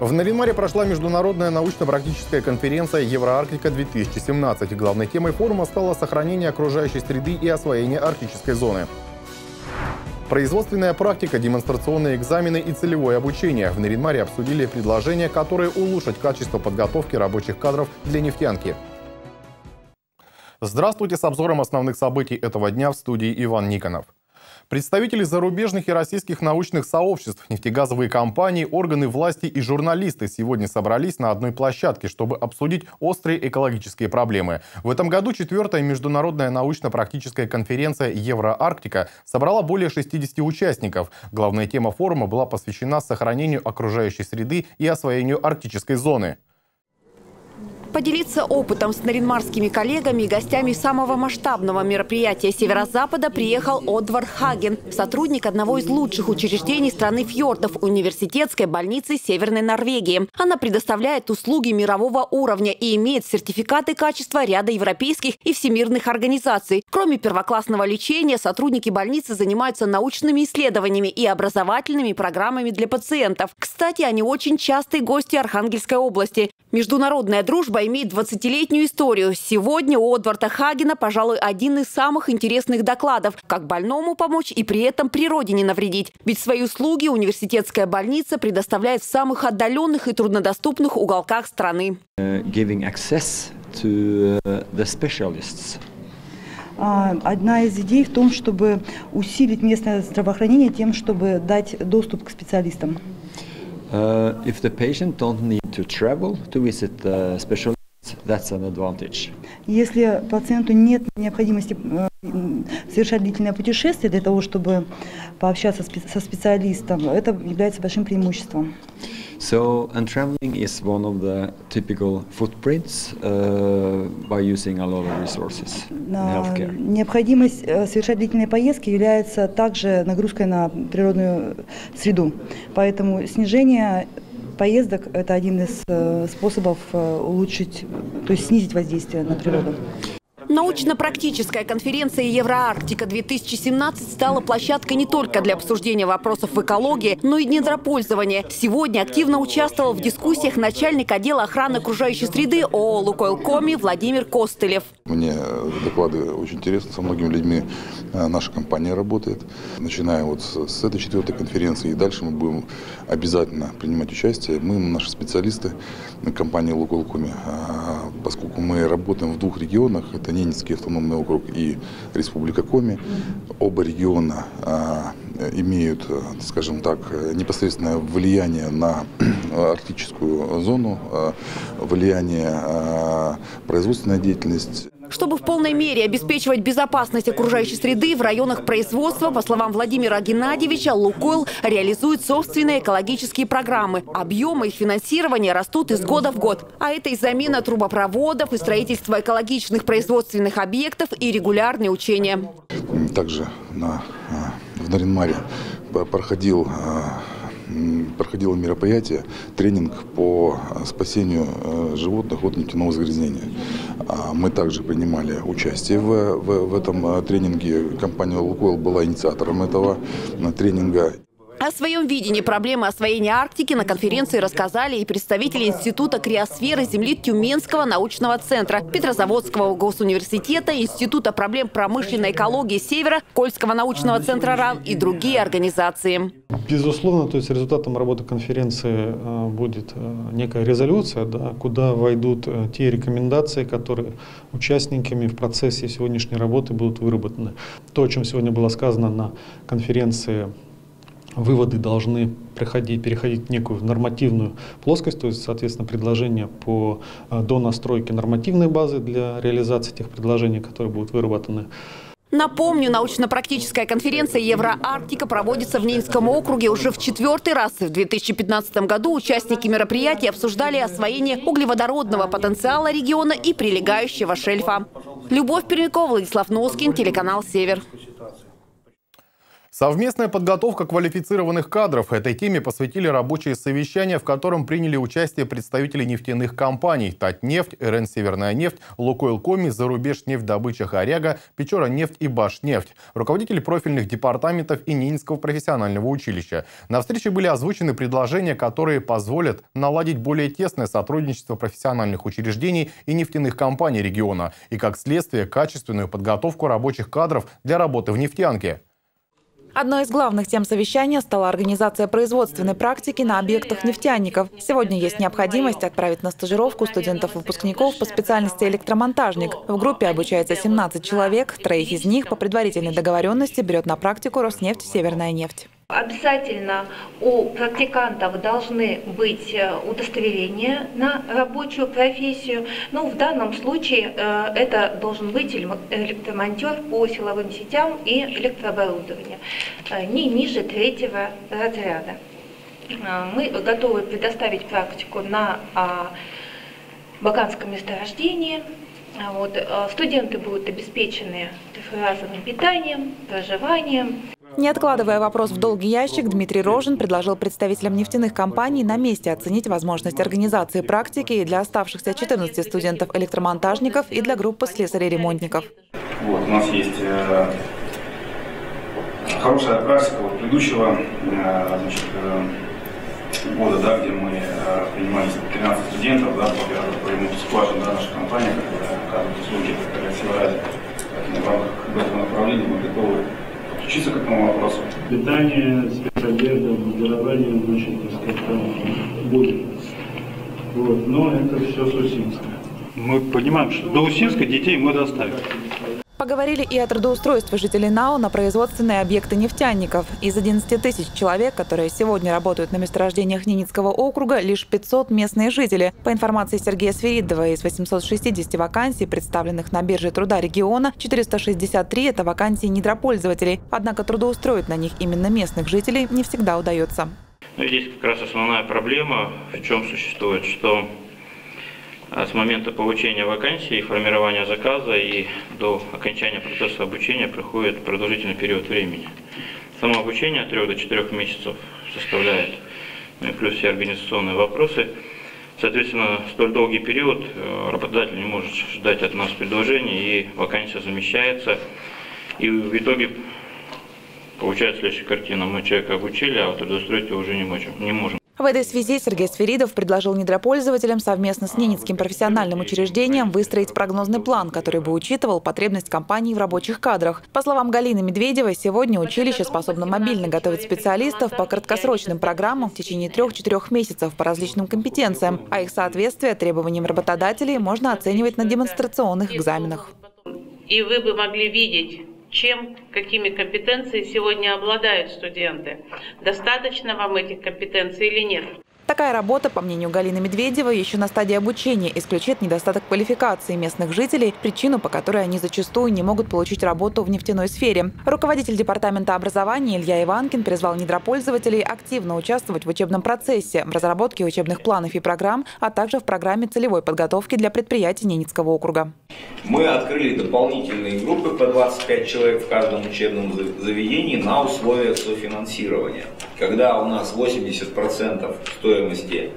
В Наринмаре прошла международная научно-практическая конференция «Евроарктика-2017». Главной темой форума стало сохранение окружающей среды и освоение арктической зоны. Производственная практика, демонстрационные экзамены и целевое обучение. В Наринмаре обсудили предложения, которые улучшат качество подготовки рабочих кадров для нефтянки. Здравствуйте с обзором основных событий этого дня в студии Иван Никонов. Представители зарубежных и российских научных сообществ, нефтегазовые компании, органы власти и журналисты сегодня собрались на одной площадке, чтобы обсудить острые экологические проблемы. В этом году четвертая международная научно-практическая конференция «Евроарктика» собрала более 60 участников. Главная тема форума была посвящена сохранению окружающей среды и освоению арктической зоны. Поделиться опытом с наринмарскими коллегами и гостями самого масштабного мероприятия Северо-Запада приехал Одвар Хаген, сотрудник одного из лучших учреждений страны фьордов – университетской больницы Северной Норвегии. Она предоставляет услуги мирового уровня и имеет сертификаты качества ряда европейских и всемирных организаций. Кроме первоклассного лечения, сотрудники больницы занимаются научными исследованиями и образовательными программами для пациентов. Кстати, они очень частые гости Архангельской области. Международная дружба имеет 20-летнюю историю. Сегодня у Одварда Хагена, пожалуй, один из самых интересных докладов. Как больному помочь и при этом природе не навредить. Ведь свои услуги университетская больница предоставляет в самых отдаленных и труднодоступных уголках страны. Uh, а, одна из идей в том, чтобы усилить местное здравоохранение тем, чтобы дать доступ к специалистам. Uh, if the patient don't need to travel to visit specialist, that's an advantage. Если пациенту нет необходимости э, совершать длительное путешествие для того, чтобы пообщаться со специалистом, это является большим преимуществом. So, and traveling is one of the typical footprints uh, by using a lot of resources in healthcare. Необходимость э, совершать длительные поездки является также нагрузкой на природную среду. Поэтому снижение поездок – это один из э, способов э, улучшить, то есть снизить воздействие на природу. Научно-практическая конференция «Евроарктика-2017» стала площадкой не только для обсуждения вопросов в экологии, но и недропользования. Сегодня активно участвовал в дискуссиях начальник отдела охраны окружающей среды ООО «Лукойл Коми» Владимир Костылев. Мне доклады очень интересны, со многими людьми э, наша компания работает. Начиная вот с этой четвертой конференции и дальше мы будем обязательно принимать участие. Мы, наши специалисты компании «Лукойл Коми», а, поскольку мы работаем в двух регионах, это Ненецкий автономный округ и Республика Коми. Оба региона а, имеют, скажем так, непосредственное влияние на арктическую зону, а, влияние а, производственная деятельность. Чтобы в полной мере обеспечивать безопасность окружающей среды в районах производства, по словам Владимира Геннадьевича, «Лукойл» реализует собственные экологические программы. Объемы их финансирования растут из года в год. А это и замена трубопроводов, и строительство экологичных производственных объектов, и регулярные учения. Также на, а, в Наринмаре проходил а, проходило мероприятие, тренинг по э, спасению э, животных от нефтяного загрязнения. А мы также принимали участие в, в, в этом э, тренинге. Компания «Лукойл» была инициатором этого тренинга. О своем видении проблемы освоения Арктики на конференции рассказали и представители Института криосферы Земли Тюменского научного центра, Петрозаводского госуниверситета, Института проблем промышленной экологии Севера, Кольского научного центра РАН и другие организации. Безусловно, то есть результатом работы конференции э, будет э, некая резолюция, да, куда войдут э, те рекомендации, которые участниками в процессе сегодняшней работы будут выработаны. То, о чем сегодня было сказано на конференции выводы должны приходить, переходить в некую нормативную плоскость, то есть, соответственно, предложения по э, донастройке нормативной базы для реализации тех предложений, которые будут выработаны. Напомню, научно-практическая конференция «Евроарктика» проводится в Ненецком округе уже в четвертый раз. В 2015 году участники мероприятия обсуждали освоение углеводородного потенциала региона и прилегающего шельфа. Любовь Пермякова, Владислав Носкин, телеканал «Север». Совместная подготовка квалифицированных кадров. Этой теме посвятили рабочее совещание, в котором приняли участие представители нефтяных компаний «Татнефть», «РН Северная нефть», «Лукойл Коми», «Зарубеж нефть «Хоряга», «Печора нефть» и «Башнефть», руководители профильных департаментов и Нинского профессионального училища. На встрече были озвучены предложения, которые позволят наладить более тесное сотрудничество профессиональных учреждений и нефтяных компаний региона и, как следствие, качественную подготовку рабочих кадров для работы в нефтянке. Одной из главных тем совещания стала организация производственной практики на объектах нефтяников. Сегодня есть необходимость отправить на стажировку студентов-выпускников по специальности электромонтажник. В группе обучается 17 человек, троих из них по предварительной договоренности берет на практику Роснефть «Северная нефть». Обязательно у практикантов должны быть э, удостоверения на рабочую профессию. Ну, в данном случае э, это должен быть электромонтер по силовым сетям и электрооборудованию, э, не ниже третьего разряда. Мы готовы предоставить практику на а, Баканском месторождении. Вот, студенты будут обеспечены трехразовым питанием, проживанием. Не откладывая вопрос в долгий ящик, Дмитрий Рожин предложил представителям нефтяных компаний на месте оценить возможность организации практики для оставшихся 14 студентов-электромонтажников и для группы слесарей-ремонтников. Вот, у нас есть э, хорошая практика вот, предыдущего э, значит, э, года, да, где мы э, принимали 13 студентов да, по, по ремонту скважин, да, наша компания, которая оказывает услуги, которая в Севераде. Поэтому в рамках этого направления мы готовы подключиться к этому вопросу. Питание, спецодежда, обмундирование, значит, так сказать, там будет. Вот. Но это все с Усинска. Мы понимаем, что до Усинска детей мы доставим. Поговорили и о трудоустройстве жителей НАУ на производственные объекты нефтяников. Из 11 тысяч человек, которые сегодня работают на месторождениях Ненецкого округа, лишь 500 местные жители. По информации Сергея Свиридова, из 860 вакансий, представленных на бирже труда региона, 463 – это вакансии недропользователей. Однако трудоустроить на них именно местных жителей не всегда удается. Здесь как раз основная проблема в чем существует, что с момента получения вакансии, формирования заказа и до окончания процесса обучения проходит продолжительный период времени. Само обучение от 3 до 4 месяцев составляет, ну и плюс все организационные вопросы. Соответственно, столь долгий период э, работодатель не может ждать от нас предложений, и вакансия замещается. И в итоге получается следующая картина. Мы человека обучили, а трудоустроить его уже не можем. Не можем. В этой связи Сергей Сферидов предложил недропользователям совместно с Ненецким профессиональным учреждением выстроить прогнозный план, который бы учитывал потребность компании в рабочих кадрах. По словам Галины Медведевой, сегодня училище способно мобильно готовить специалистов по краткосрочным программам в течение трех-четырех месяцев по различным компетенциям, а их соответствие требованиям работодателей можно оценивать на демонстрационных экзаменах. И вы бы могли видеть чем, какими компетенциями сегодня обладают студенты. Достаточно вам этих компетенций или нет? Такая работа, по мнению Галины Медведевой, еще на стадии обучения исключит недостаток квалификации местных жителей, причину, по которой они зачастую не могут получить работу в нефтяной сфере. Руководитель департамента образования Илья Иванкин призвал недропользователей активно участвовать в учебном процессе, в разработке учебных планов и программ, а также в программе целевой подготовки для предприятий Ненецкого округа. Мы открыли дополнительные группы по 25 человек в каждом учебном заведении на условиях софинансирования. Когда у нас 80% стоит стоимости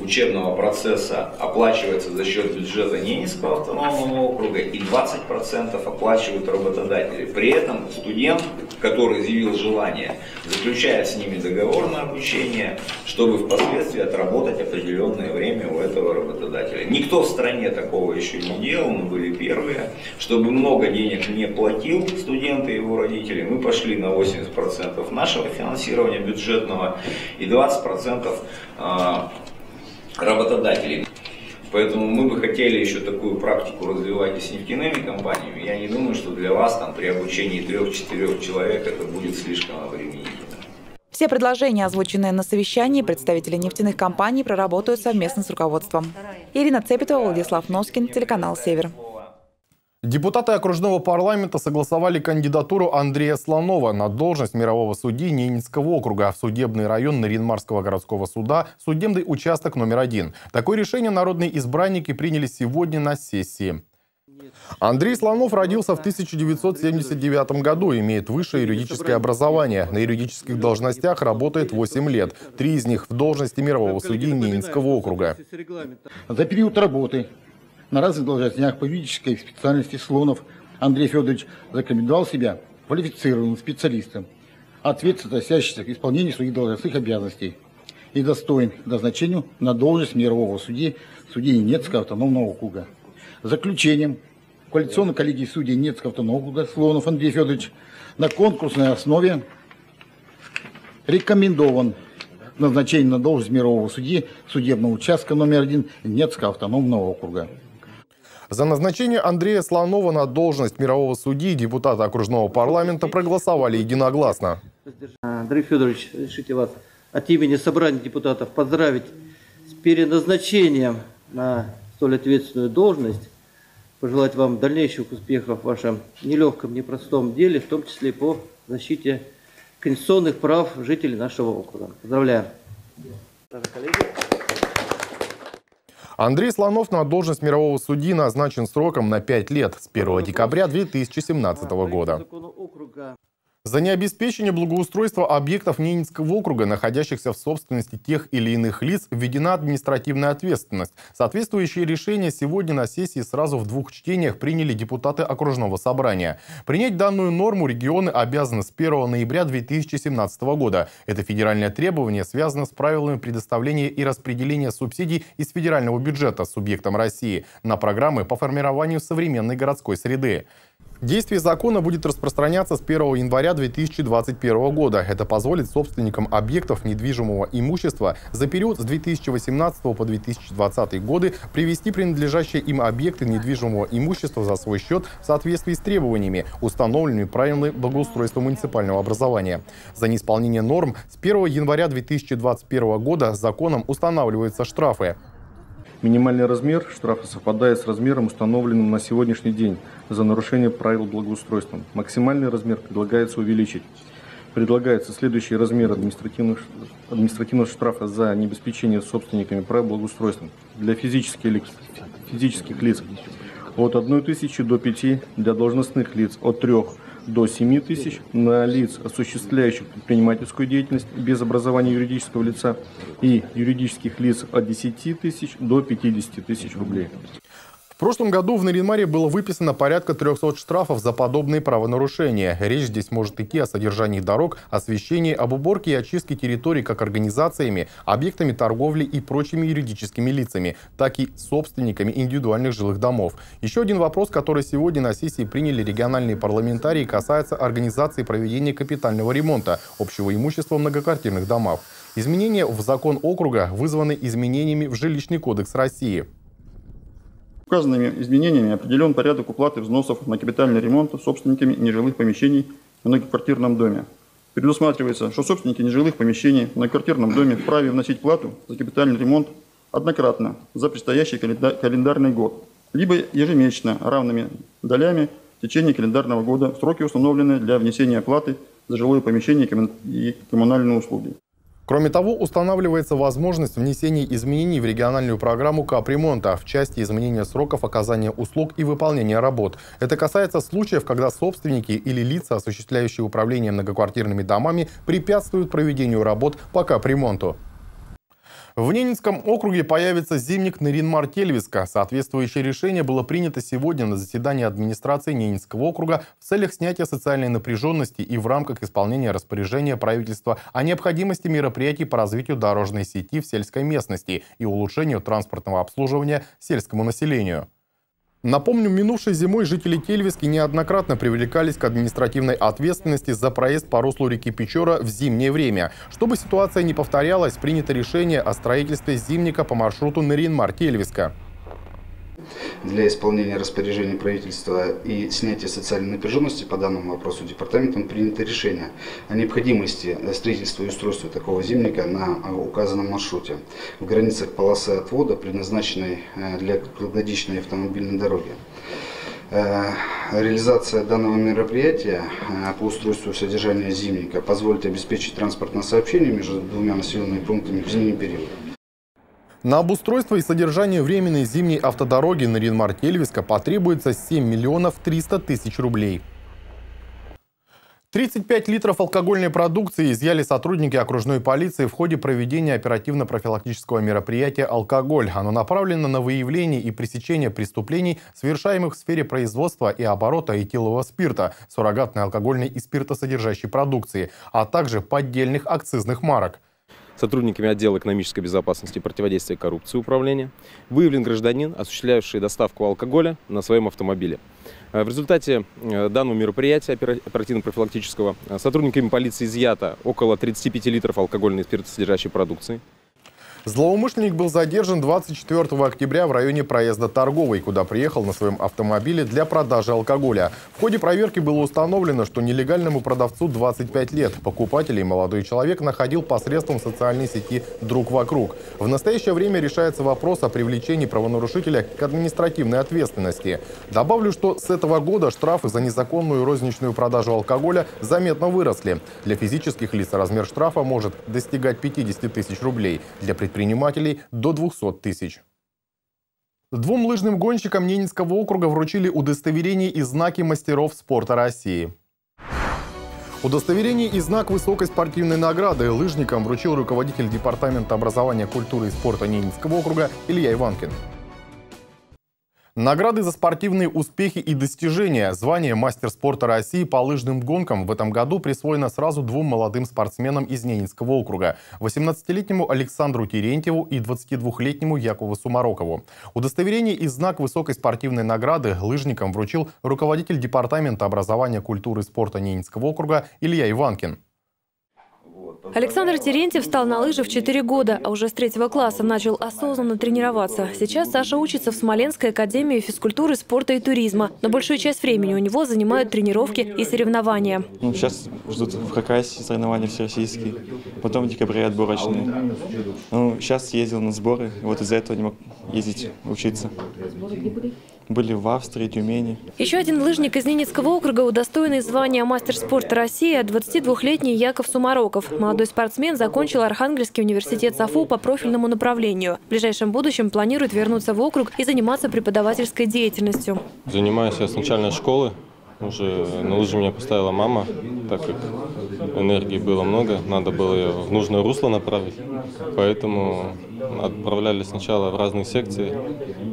учебного процесса оплачивается за счет бюджета Ненецкого автономного округа и 20% оплачивают работодатели. При этом студент, который заявил желание, заключает с ними договор на обучение, чтобы впоследствии отработать определенное время у этого работодателя. Никто в стране такого еще не делал, мы были первые. Чтобы много денег не платил студент и его родители, мы пошли на 80% нашего финансирования бюджетного и 20% работодателей. Поэтому мы бы хотели еще такую практику развивать и с нефтяными компаниями. Я не думаю, что для вас там при обучении трех-четырех человек это будет слишком обременительно. Все предложения, озвученные на совещании, представители нефтяных компаний проработают совместно с руководством. Ирина Цепетова, Владислав Носкин, телеканал «Север». Депутаты окружного парламента согласовали кандидатуру Андрея Слонова на должность мирового судьи Ненецкого округа в судебный район Наринмарского городского суда, судебный участок номер один. Такое решение народные избранники приняли сегодня на сессии. Андрей Слонов родился в 1979 году, имеет высшее юридическое образование. На юридических должностях работает 8 лет. Три из них в должности мирового судьи Ненецкого округа. За период работы на разных должностях по юридической специальности Слонов Андрей Федорович зарекомендовал себя квалифицированным специалистом, ответственно относящийся к исполнению своих должностных обязанностей и достоин назначению на должность мирового судьи, судьи Ненецкого автономного округа. Заключением коалиционной коллегии судей Ненецкого автономного округа Слонов Андрей Федорович на конкурсной основе рекомендован к назначению на должность мирового судьи судебного участка номер один Ненецкого автономного округа. За назначение Андрея Слонова на должность мирового судьи депутаты окружного парламента проголосовали единогласно. Андрей Федорович, решите вас от имени собрания депутатов поздравить с переназначением на столь ответственную должность, пожелать вам дальнейших успехов в вашем нелегком, непростом деле, в том числе по защите конституционных прав жителей нашего округа. Поздравляю. Андрей Слонов на должность мирового судьи назначен сроком на 5 лет с 1 декабря 2017 года. За необеспечение благоустройства объектов Ненецкого округа, находящихся в собственности тех или иных лиц, введена административная ответственность. Соответствующие решения сегодня на сессии сразу в двух чтениях приняли депутаты окружного собрания. Принять данную норму регионы обязаны с 1 ноября 2017 года. Это федеральное требование связано с правилами предоставления и распределения субсидий из федерального бюджета субъектам России на программы по формированию современной городской среды. Действие закона будет распространяться с 1 января 2021 года. Это позволит собственникам объектов недвижимого имущества за период с 2018 по 2020 годы привести принадлежащие им объекты недвижимого имущества за свой счет в соответствии с требованиями, установленными правилами благоустройства муниципального образования. За неисполнение норм с 1 января 2021 года законом устанавливаются штрафы. Минимальный размер штрафа совпадает с размером, установленным на сегодняшний день за нарушение правил благоустройства. Максимальный размер предлагается увеличить. Предлагается следующий размер административных, административного штрафа за необеспечение собственниками правил благоустройства для физических, физических лиц от 1 тысячи до 5, для должностных лиц от 3 до 7 тысяч на лиц, осуществляющих предпринимательскую деятельность без образования юридического лица и юридических лиц от 10 тысяч до 50 тысяч рублей. Прошлом году в Наринмаре было выписано порядка 300 штрафов за подобные правонарушения. Речь здесь может идти о содержании дорог, освещении, об уборке и очистке территорий как организациями, объектами торговли и прочими юридическими лицами, так и собственниками индивидуальных жилых домов. Еще один вопрос, который сегодня на сессии приняли региональные парламентарии, касается организации проведения капитального ремонта общего имущества многоквартирных домах. Изменения в закон округа вызваны изменениями в жилищный кодекс России. Указанными изменениями определен порядок уплаты взносов на капитальный ремонт собственниками нежилых помещений в многоквартирном доме. Предусматривается, что собственники нежилых помещений в многоквартирном доме вправе вносить плату за капитальный ремонт однократно за предстоящий календарный год, либо ежемесячно равными долями в течение календарного года в сроки, установленные для внесения платы за жилое помещение и коммунальные услуги. Кроме того, устанавливается возможность внесения изменений в региональную программу капремонта в части изменения сроков оказания услуг и выполнения работ. Это касается случаев, когда собственники или лица, осуществляющие управление многоквартирными домами, препятствуют проведению работ по капремонту. В Ненецком округе появится зимник Наринмар-Тельвиска. Соответствующее решение было принято сегодня на заседании администрации Ненецкого округа в целях снятия социальной напряженности и в рамках исполнения распоряжения правительства о необходимости мероприятий по развитию дорожной сети в сельской местности и улучшению транспортного обслуживания сельскому населению. Напомню, минувшей зимой жители Тельвиски неоднократно привлекались к административной ответственности за проезд по руслу реки Печора в зимнее время. Чтобы ситуация не повторялась, принято решение о строительстве зимника по маршруту Наринмар-Тельвиска для исполнения распоряжений правительства и снятия социальной напряженности по данному вопросу департаментом принято решение о необходимости строительства и устройства такого зимника на указанном маршруте в границах полосы отвода, предназначенной э, для круглогодичной автомобильной дороги. Э, реализация данного мероприятия э, по устройству содержания зимника позволит обеспечить транспортное сообщение между двумя населенными пунктами в зимний период. На обустройство и содержание временной зимней автодороги на Ринмар-Тельвиска потребуется 7 миллионов 300 тысяч рублей. 35 литров алкогольной продукции изъяли сотрудники окружной полиции в ходе проведения оперативно-профилактического мероприятия «Алкоголь». Оно направлено на выявление и пресечение преступлений, совершаемых в сфере производства и оборота этилового спирта, суррогатной алкогольной и спиртосодержащей продукции, а также поддельных акцизных марок сотрудниками отдела экономической безопасности и противодействия коррупции управления, выявлен гражданин, осуществляющий доставку алкоголя на своем автомобиле. Э, в результате э, данного мероприятия оперативно-профилактического э, сотрудниками полиции изъято около 35 литров алкогольной спиртосодержащей продукции, Злоумышленник был задержан 24 октября в районе проезда Торговой, куда приехал на своем автомобиле для продажи алкоголя. В ходе проверки было установлено, что нелегальному продавцу 25 лет. Покупателей молодой человек находил посредством социальной сети «Друг вокруг». В настоящее время решается вопрос о привлечении правонарушителя к административной ответственности. Добавлю, что с этого года штрафы за незаконную розничную продажу алкоголя заметно выросли. Для физических лиц размер штрафа может достигать 50 тысяч рублей. Для предпринимателей до 200 тысяч. Двум лыжным гонщикам Ненецкого округа вручили удостоверение и знаки мастеров спорта России. Удостоверение и знак высокой спортивной награды лыжникам вручил руководитель Департамента образования, культуры и спорта Ненецкого округа Илья Иванкин. Награды за спортивные успехи и достижения. Звание мастер спорта России по лыжным гонкам в этом году присвоено сразу двум молодым спортсменам из Ненецкого округа. 18-летнему Александру Терентьеву и 22-летнему Якову Сумарокову. Удостоверение и знак высокой спортивной награды лыжникам вручил руководитель Департамента образования, культуры и спорта Ненецкого округа Илья Иванкин. Александр Терентьев встал на лыжи в 4 года, а уже с третьего класса начал осознанно тренироваться. Сейчас Саша учится в Смоленской академии физкультуры, спорта и туризма. Но большую часть времени у него занимают тренировки и соревнования. Ну, сейчас ждут в Хакасии соревнования всероссийские, потом в декабре отборочные. Ну, сейчас ездил на сборы, вот из-за этого не мог ездить учиться. Были в Австрии, Тюмени. Еще один лыжник из Ненецкого округа, удостоенный звания мастер спорта России, 22-летний Яков Сумароков. Молодой спортсмен закончил Архангельский университет САФУ по профильному направлению. В ближайшем будущем планирует вернуться в округ и заниматься преподавательской деятельностью. Занимаюсь я с начальной школы. Уже на лыжи меня поставила мама, так как энергии было много, надо было ее в нужное русло направить. Поэтому отправляли сначала в разные секции,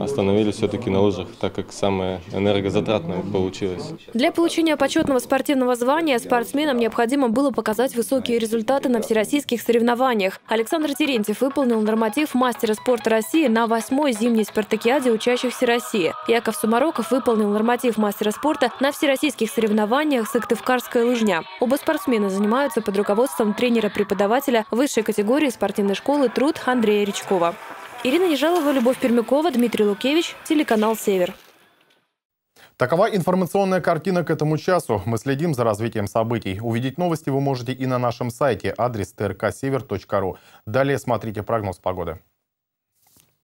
остановились все-таки на лыжах, так как самое энергозатратное получилось. Для получения почетного спортивного звания спортсменам необходимо было показать высокие результаты на всероссийских соревнованиях. Александр Терентьев выполнил норматив мастера спорта России на восьмой зимней спартакиаде учащихся России. Яков Сумароков выполнил норматив мастера спорта на всероссийских соревнованиях «Сыктывкарская лыжня». Оба спортсмена занимаются под руководством тренера-преподавателя высшей категории спортивной школы «Труд» Андрея Кричкова. Ирина Ежалова, Любовь Пермякова, Дмитрий Лукевич, телеканал «Север». Такова информационная картина к этому часу. Мы следим за развитием событий. Увидеть новости вы можете и на нашем сайте адрес trksевер.ру. Далее смотрите прогноз погоды.